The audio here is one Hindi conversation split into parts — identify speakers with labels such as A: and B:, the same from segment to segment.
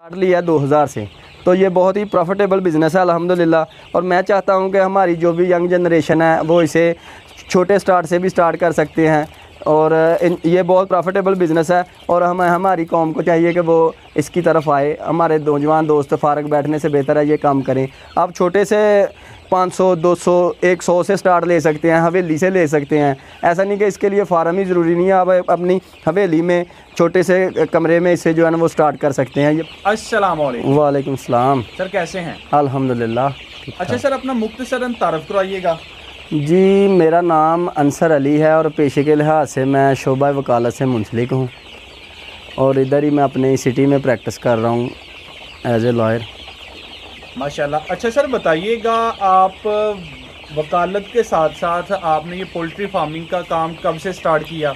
A: स्टार्ट लिया दो हज़ार से। तो ये बहुत ही प्रॉफिटेबल बिज़नेस है, अल्हम्दुलिल्लाह। और मैं चाहता हूँ कि हमारी जो भी यंग जनरेशन है, वो इसे छोटे स्टार्ट से भी स्टार्ट कर सकते हैं। और ये बहुत प्रॉफिटेबल बिज़नेस है और हमें हमारी कौम को चाहिए कि वो इसकी तरफ़ आए। हमारे नौजवान दोस्त फ़ारग बैठने से बेहतर है ये काम करें। आप छोटे से 500 200 100 से स्टार्ट ले सकते हैं हवेली से ले सकते हैं। ऐसा नहीं कि इसके लिए फार्म ही ज़रूरी नहीं है आप अपनी हवेली में छोटे से कमरे में इसे जो है ना वो स्टार्ट कर सकते हैं। ये
B: अस्सलाम वालेकुम
A: वालेकुम सलाम।
B: सर कैसे हैं?
A: अल्हम्दुलिल्लाह।
B: अच्छा सर अपना मुख्तसरन तारफ़ करवाइएगा।
A: जी मेरा नाम अंसर अली है और पेशे के लिहाज से मैं शोबा वकालत से मुंसलिक हूँ और इधर ही मैं अपने सिटी में प्रैक्टिस कर रहा हूँ एज ए लॉयर
B: माशाल्लाह। अच्छा सर बताइएगा आप वकालत के साथ साथ आपने ये पोल्ट्री फ़ार्मिंग का काम कब से स्टार्ट किया?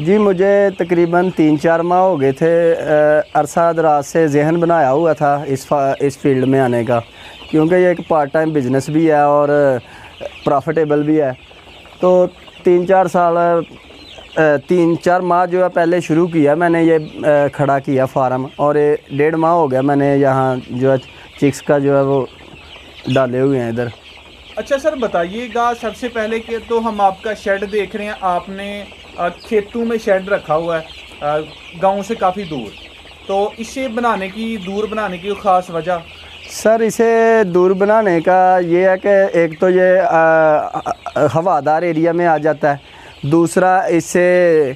A: जी मुझे तकरीबन तीन चार माह हो गए थे अरसा दराज से जहन बनाया हुआ था इस इस फ़ील्ड में आने का। क्योंकि ये एक पार्ट टाइम बिज़नेस भी है और प्रॉफिटेबल भी है। तो तीन चार साल तीन चार माह जो है पहले शुरू किया मैंने ये खड़ा किया फार्म और डेढ़ माह हो गया मैंने यहाँ जो है चिक्स का जो है वो डाले हुए हैं इधर।
B: अच्छा सर, बताइएगा सबसे पहले कि तो हम आपका शेड देख रहे हैं, आपने खेतों में शेड रखा हुआ है गाँव से काफ़ी दूर। तो इसे बनाने की, दूर बनाने की ख़ास वजह?
A: सर, इसे दूर बनाने का ये है कि एक तो ये हवादार एरिया में आ जाता है। दूसरा, इससे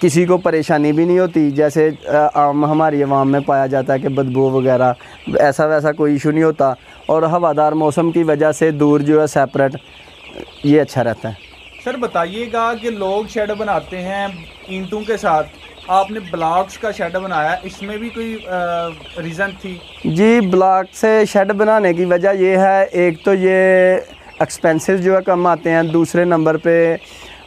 A: किसी को परेशानी भी नहीं होती। जैसे आम हमारी आवाम में पाया जाता है कि बदबू वगैरह, ऐसा वैसा कोई इशू नहीं होता। और हवादार मौसम की वजह से दूर जो है सेपरेट, ये अच्छा रहता है।
B: सर, बताइएगा कि लोग शेड बनाते हैं ईंटों के साथ। आपने ब्लॉक्स का शेड बनाया इसमें भी कोई रीज़न थी?
A: जी ब्लॉक से शेड बनाने की वजह ये है एक तो ये एक्सपेंसेस जो है कम आते हैं दूसरे नंबर पे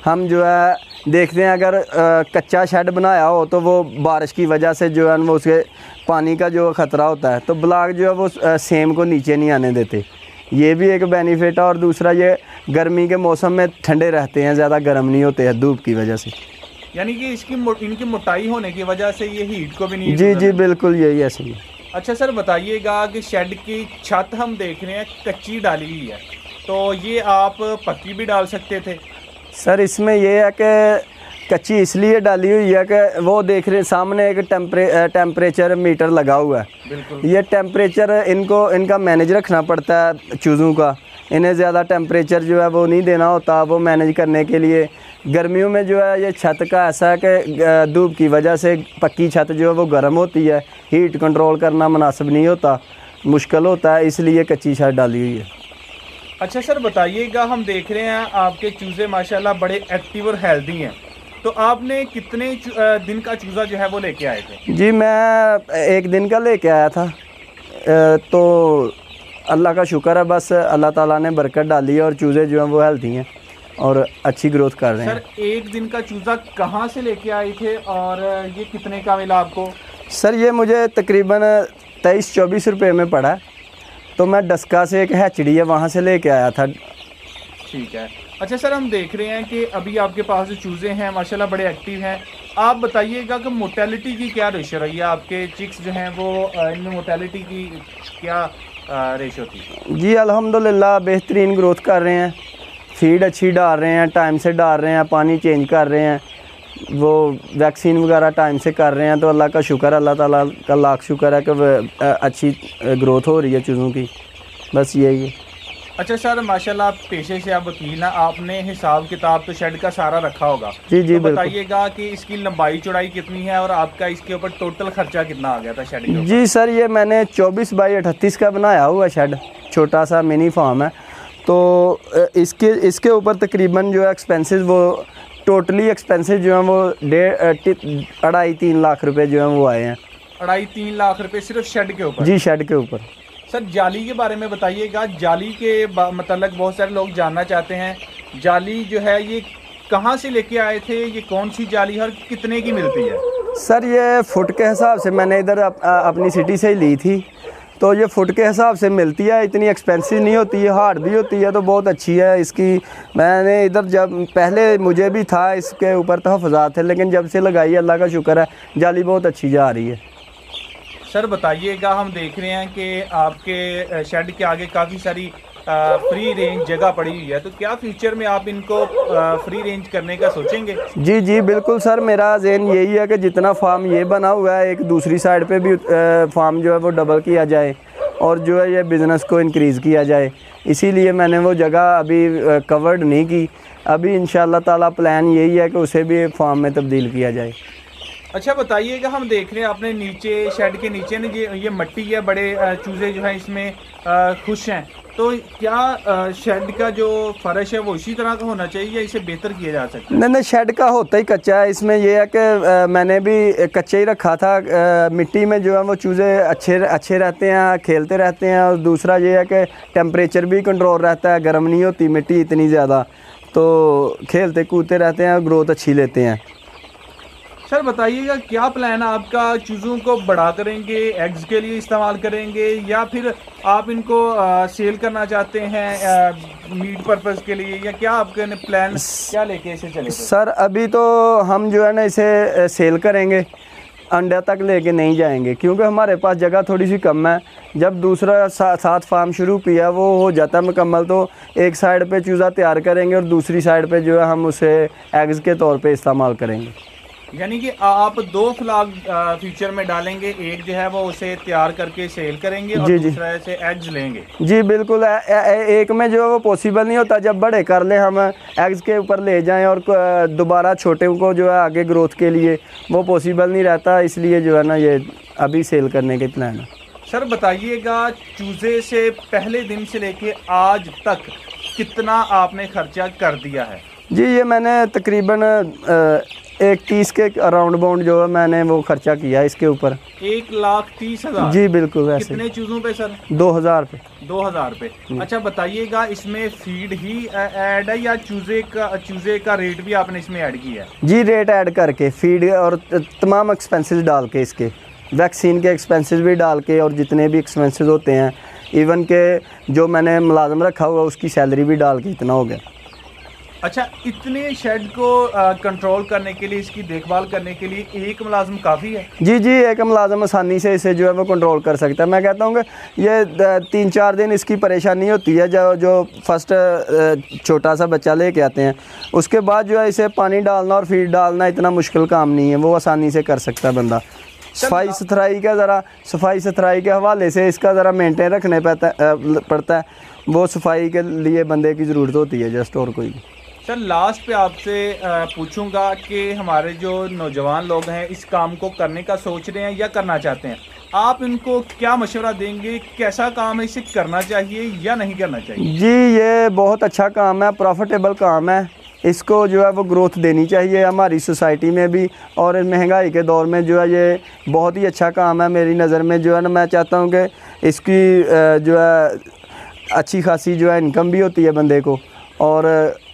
A: हम जो है देखते हैं अगर अ, कच्चा शेड बनाया हो तो वो बारिश की वजह से जो है वो उसके पानी का जो ख़तरा होता है। तो ब्लॉक जो है वो सेम को नीचे नहीं आने देते। ये भी एक बेनिफिट है और दूसरा ये गर्मी के मौसम में ठंडे रहते हैं ज़्यादा गर्म नहीं होते हैं धूप की वजह से।
B: यानी कि इसकी इनकी मोटाई होने की वजह से ये हीट को भी नहीं
A: जी जी बिल्कुल यही ऐसे ही है।
B: अच्छा सर बताइएगा कि शेड की छत हम देख रहे हैं कच्ची डाली हुई है। तो ये आप पक्की भी डाल सकते थे?
A: सर इसमें ये है कि कच्ची इसलिए डाली हुई है कि वो देख रहे सामने एक टेम्परे टेम्परेचर मीटर लगा हुआ है। ये टेम्परेचर इनको इनका मैनेज रखना पड़ता है चूज़ों का। इन्हें ज़्यादा टेम्परेचर जो है वो नहीं देना होता वो मैनेज करने के लिए गर्मियों में जो है ये छत का ऐसा है कि धूप की वजह से पक्की छत जो है वो गर्म होती है। हीट कंट्रोल करना मुनासिब नहीं होता मुश्किल होता है इसलिए कच्ची छत डाली हुई है।
B: अच्छा सर बताइएगा हम देख रहे हैं आपके चूज़े माशाल्लाह बड़े एक्टिव और हेल्दी हैं। तो आपने कितने दिन का चूज़ा जो है वो लेके आए थे?
A: जी मैं एक दिन का लेके आया था। तो अल्लाह का शुक्र है बस अल्लाह ताला ने बरकत डाली है और चूज़े जो हैं वो हेल्थी हैं। और अच्छी ग्रोथ कर रहे हैं।
B: सर एक दिन का चूज़ा कहाँ से लेके आए थे और ये कितने का मिला आपको?
A: सर ये मुझे तकरीबन तेईस चौबीस रुपये में पड़ा। तो मैं डस्का से एक हैचड़ी है वहाँ से लेके आया था।
B: ठीक है। अच्छा सर हम देख रहे हैं कि अभी आपके पास जो चूज़े हैं माशाल्लाह बड़े एक्टिव हैं। आप बताइएगा कि मोटेलिटी की क्या रेशो रही है? आपके चिक्स जो हैं वो इनमें मोटेलिटी की क्या रेशो थी?
A: जी अल्हम्दुलिल्लाह बेहतरीन ग्रोथ कर रहे हैं। फ़ीड अच्छी डाल रहे हैं टाइम से डाल रहे हैं पानी चेंज कर रहे हैं वो वैक्सीन वगैरह टाइम से कर रहे हैं तो अल्लाह का शुक्र है अल्लाह ताला का लाख शुक्र है कि अच्छी ग्रोथ हो रही है चूज़ों की। बस यही है।
B: अच्छा सर माशाल्लाह आप पेशे से आप वकील हैं आपने हिसाब किताब तो शेड का सारा रखा होगा।
A: जी, जी,
B: तो बताइएगा कि इसकी लंबाई चौड़ाई कितनी है और आपका इसके ऊपर टोटल खर्चा कितना आ गया था शेड
A: जी सर ये मैंने 24 बाई अठतीस का बनाया हुआ शेड छोटा सा मिनी फार्म है। तो इसके इसके ऊपर तकरीबन जो है एक्सपेंसेस वो टोटली एक्सपेंसेस जो हैं वो डेढ़ अढ़ाई तीन लाख रुपए जो हैं वो आए हैं।
B: अढ़ाई तीन लाख रुपए सिर्फ़ शेड के ऊपर?
A: जी शेड के ऊपर।
B: सर जाली के बारे में बताइएगा। जाली के मतलब बहुत सारे लोग जानना चाहते हैं। जाली जो है ये कहाँ से लेके आए थे? ये कौन सी जाली है और कितने की मिलती है?
A: सर ये फुट के हिसाब से मैंने इधर अप, अपनी सिटी से ही ली थी। तो ये फुट के हिसाब से मिलती है, इतनी एक्सपेंसिव नहीं होती है हार्ड भी होती है तो बहुत अच्छी है इसकी। मैंने इधर जब, पहले मुझे भी था इसके ऊपर तहफ़ात थे लेकिन जब से लगाई, अल्लाह का शुक्र है, जाली बहुत अच्छी जा रही है।
B: सर, बताइएगा, हम देख रहे हैं कि आपके शेड के आगे काफ़ी सारी फ्री रेंज जगह पड़ी हुई है। तो क्या फ्यूचर में आप इनको फ्री रेंज करने का सोचेंगे?
A: जी जी बिल्कुल सर। मेरा जेन यही है कि जितना फार्म ये बना हुआ है एक दूसरी साइड पे भी फार्म जो है वो डबल किया जाए और जो है ये बिज़नेस को इंक्रीज़ किया जाए। इसीलिए मैंने वो जगह अभी कवर्ड नहीं की। अभी इन ताला प्लान यही है कि उसे भी फार्म में तब्दील किया जाए।
B: अच्छा बताइएगा हम देख रहे हैं अपने नीचे शेड के नीचे ना ये ये मट्टी है बड़े चूज़े जो है इसमें खुश हैं। तो क्या शेड का जो फर्श है वो इसी तरह का होना चाहिए या इसे बेहतर किया जा सकता है?
A: नहीं नहीं शेड का होता ही कच्चा है। इसमें यह है कि मैंने भी कच्चा ही रखा था। आ, मिट्टी में जो है वो चूज़े अच्छे अच्छे रहते हैं खेलते रहते हैं। और दूसरा ये है कि टेम्परेचर भी कंट्रोल रहता है। गर्म नहीं होती मिट्टी इतनी ज़्यादा। तो खेलते कूदते रहते हैं ग्रोथ अच्छी लेते हैं।
B: सर बताइएगा क्या प्लान है? आपका चूज़ों को बड़ा करेंगे एग्स के लिए इस्तेमाल करेंगे या फिर आप इनको आ, सेल करना चाहते हैं मीट पर्पज़ के लिए या क्या आपके प्लान क्या लेके इसे चले
A: सर अभी तो हम जो है ना इसे सेल करेंगे अंडा तक लेके नहीं जाएँगे क्योंकि हमारे पास जगह थोड़ी सी कम है। जब दूसरा सा, साथ फार्म शुरू किया वो हो जाता है मुकम्मल तो एक साइड पे चूज़ा तैयार करेंगे और दूसरी साइड पे जो है हम उसे एग्स के तौर पे इस्तेमाल करेंगे।
B: यानी कि आप दो फ्लाग फ्यूचर में डालेंगे एक जो है वो उसे तैयार करके सेल करेंगे और दूसरा से एग्स लेंगे।
A: जी बिल्कुल ए, ए, एक में जो है वो पॉसिबल नहीं होता जब बड़े कर ले हम एग्स के ऊपर ले जाएँ और दोबारा छोटे को जो है आगे ग्रोथ के लिए वो पॉसिबल नहीं रहता इसलिए जो है ना ये अभी सेल करने के प्लान है।
B: सर बताइएगा चूज़े से पहले दिन से लेके आज तक कितना आपने खर्चा कर दिया है?
A: जी ये मैंने तकरीबन एक तीस के अराउंड बाउंड जो है मैंने वो खर्चा किया इसके ऊपर।
B: एक लाख तीस हज़ार?
A: जी बिल्कुल
B: वैसे। कितने चूजों पे सर?
A: दो हज़ार पे।
B: दो हज़ार पे। अच्छा बताइएगा इसमें फ़ीड ही ऐड है या चूजे का चूजे का रेट भी आपने इसमें ऐड किया है?
A: जी रेट ऐड करके फ़ीड और तमाम एक्सपेंसेस डाल के इसके। वैक्सीन के एक्सपेंसेस भी डाल के और जितने भी एक्सपेंसेस होते हैं इवन के जो मैंने मुलाजम रखा हुआ उसकी सैलरी भी डाल के इतना हो गया।
B: अच्छा इतने शेड को कंट्रोल करने के लिए इसकी देखभाल करने के लिए एक मुलाजम काफ़ी है?
A: जी जी एक मुलाजम आसानी से इसे जो है वो कंट्रोल कर सकता है। मैं कहता हूँ कि ये तीन चार दिन इसकी परेशानी होती है जो जो फ़र्स्ट छोटा सा बच्चा ले लेके आते हैं। उसके बाद जो है इसे पानी डालना और फ़ीड डालना इतना मुश्किल काम नहीं है वो आसानी से कर सकता है बंदा। सफ़ाई सुथराई का ज़रा सफ़ाई सुथराई के हवाले से इसका ज़रा मेंटेन रखने पड़ता पड़ता है। वो सफ़ाई के लिए बंदे की ज़रूरत होती है जस्ट और कोई।
B: सर लास्ट पे आपसे पूछूँगा कि हमारे जो नौजवान लोग हैं, इस काम को करने का सोच रहे हैं या करना चाहते हैं? आप इनको क्या मशवरा देंगे? कैसा काम है? इसे करना चाहिए या नहीं करना चाहिए?
A: जी, ये बहुत अच्छा काम है प्रॉफिटेबल काम है। इसको जो है वो ग्रोथ देनी चाहिए हमारी सोसाइटी में भी और महँगाई के दौर में जो है ये बहुत ही अच्छा काम है मेरी नज़र में। जो है ना, मैं चाहता हूँ कि इसकी जो है अच्छी खासी जो है इनकम भी होती है बंदे को। और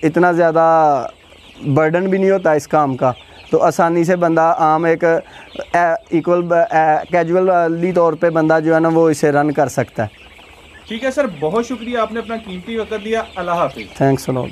A: इतना ज़्यादा बर्डन भी नहीं होता इस काम का। तो आसानी से बंदा आम एक इक्वल कैजुअली तौर पे बंदा जो है ना वो इसे रन कर सकता है।
B: ठीक है सर बहुत शुक्रिया आपने अपना कीमती वक्त दिया। अल्लाह हाफिज़।
A: Thanks a lot